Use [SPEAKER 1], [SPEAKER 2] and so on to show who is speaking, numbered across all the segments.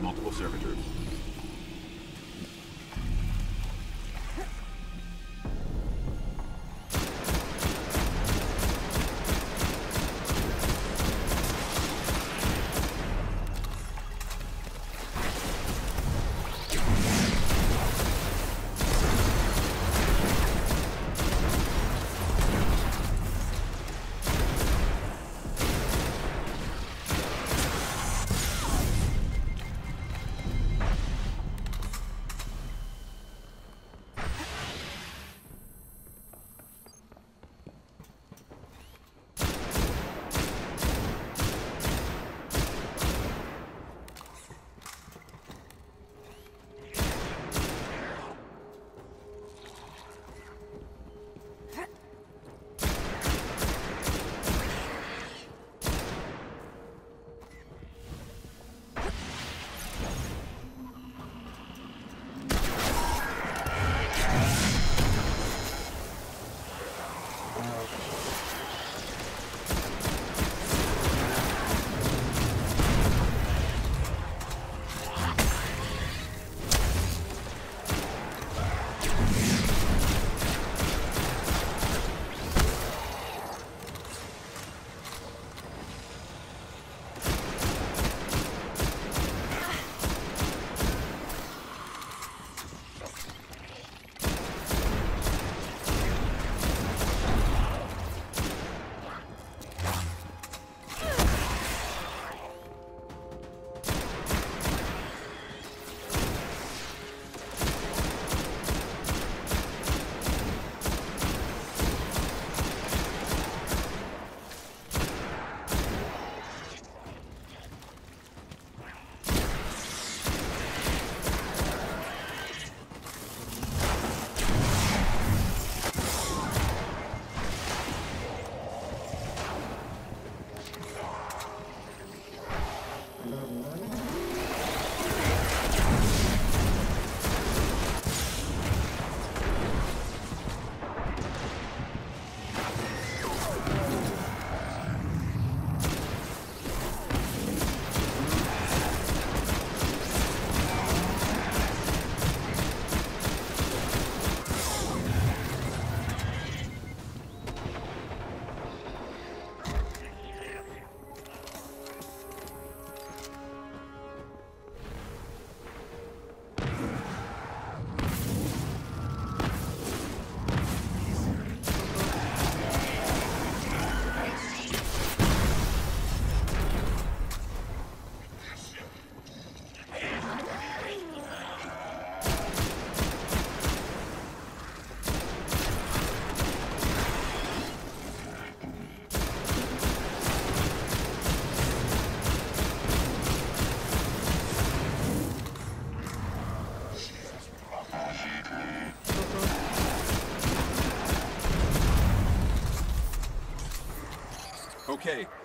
[SPEAKER 1] multiple servitors.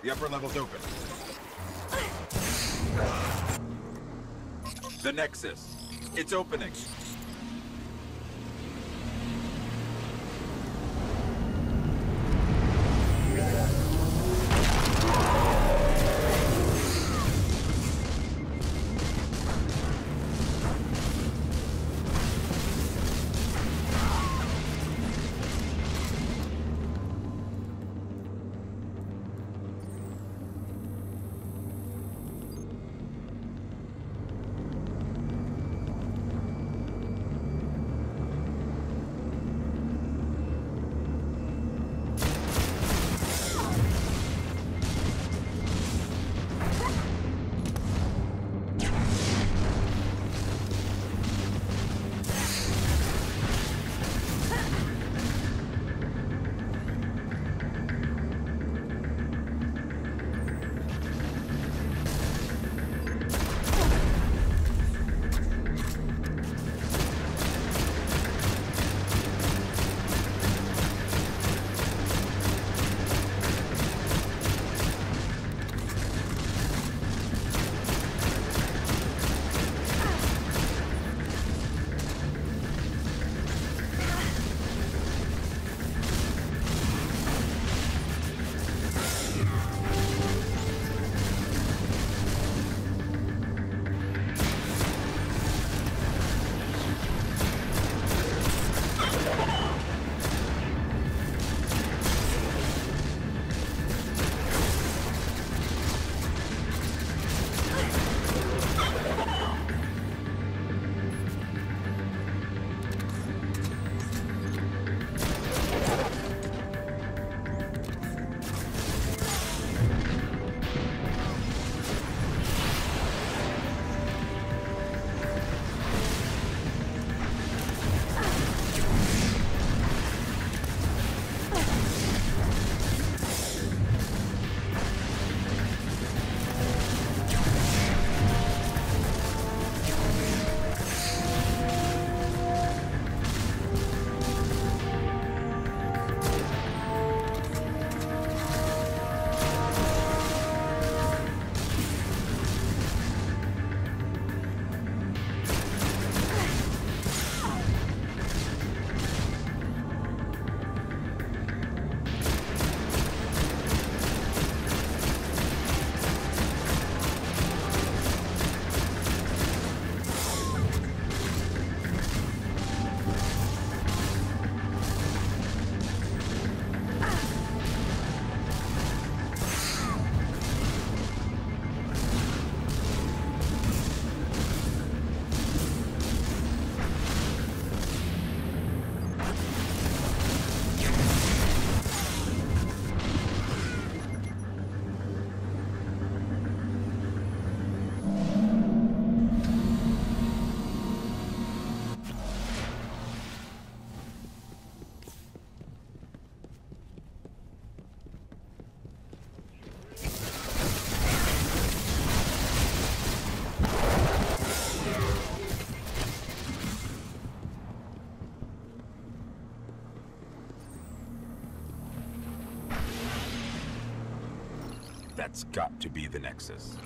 [SPEAKER 1] The upper level's open. The Nexus. It's opening. That's got to be the Nexus.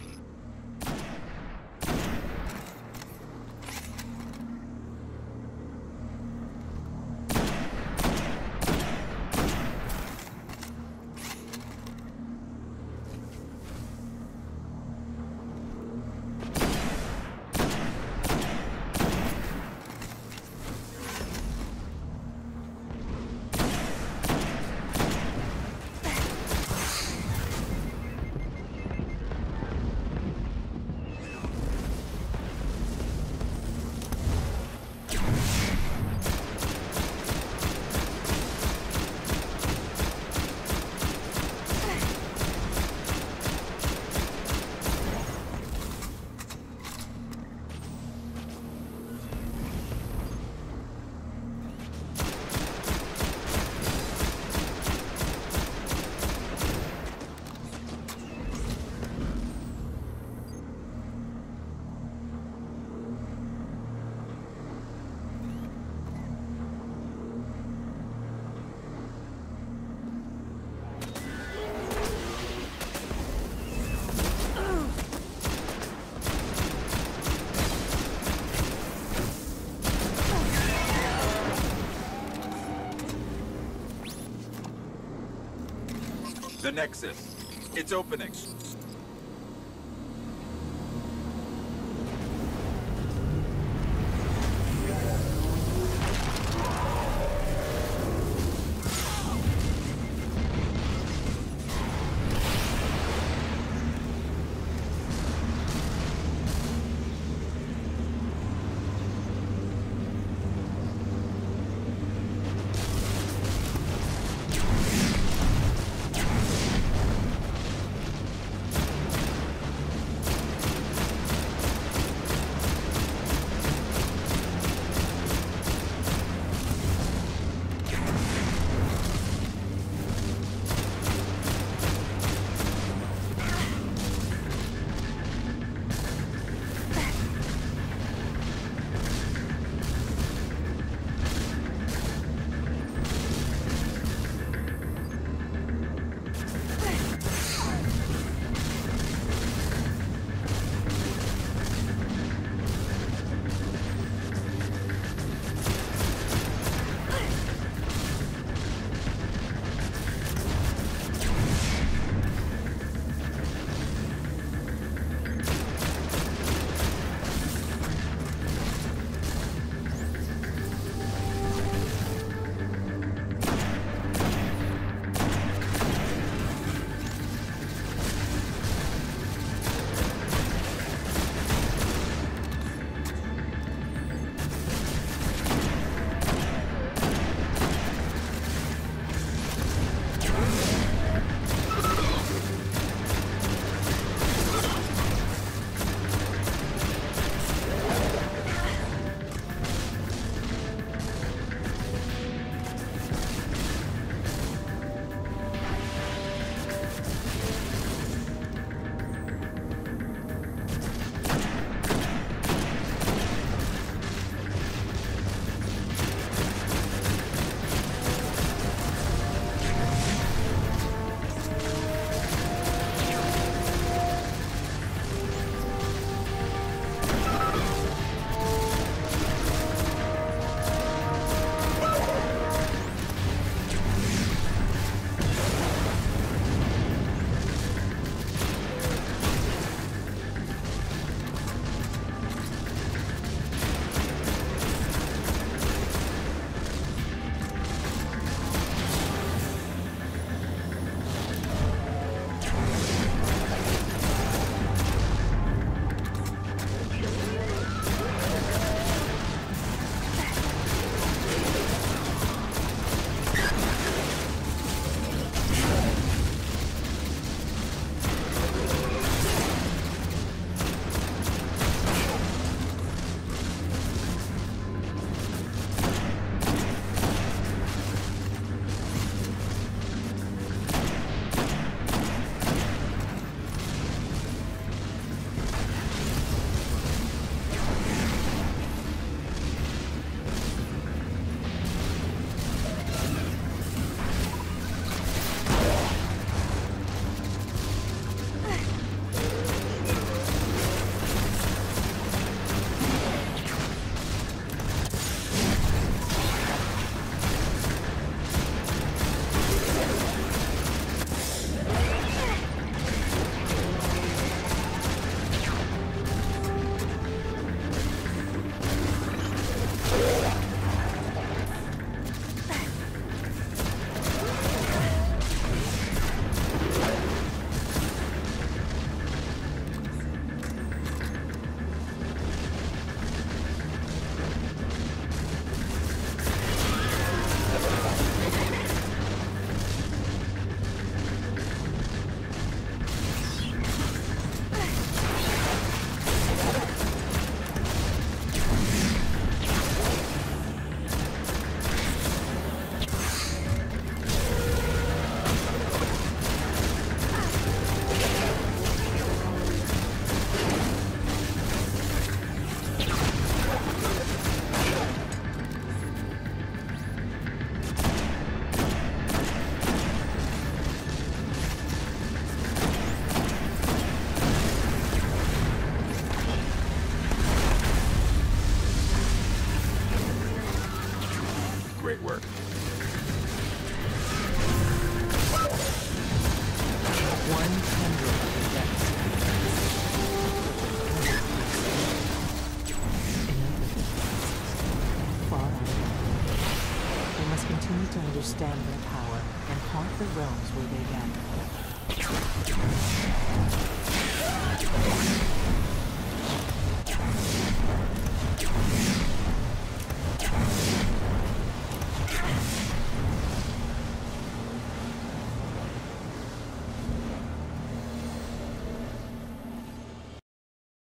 [SPEAKER 1] Nexus. It's opening.
[SPEAKER 2] need to understand their power and haunt the realms where they gather.